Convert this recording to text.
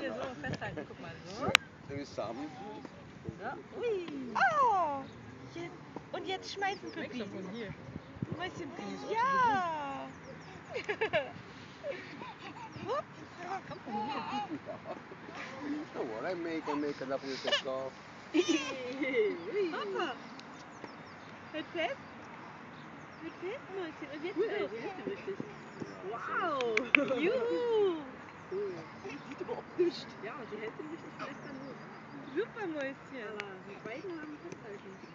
Hier so festhalten, guck mal. So. Ist zusammen. so. Ui. Oh! Jetzt. Und jetzt schmeißen. Mikrofon hier. Mäuschen, ja! Hup. Non vorrei mica mica da pure tocco. Papa. Halt fest. Halt fest, Mäuschen. Und jetzt nicht. Ja, und die Hälfte richtig vielleicht dann los. Super, Mäuschen. Aber die beiden haben festhalten. Ja,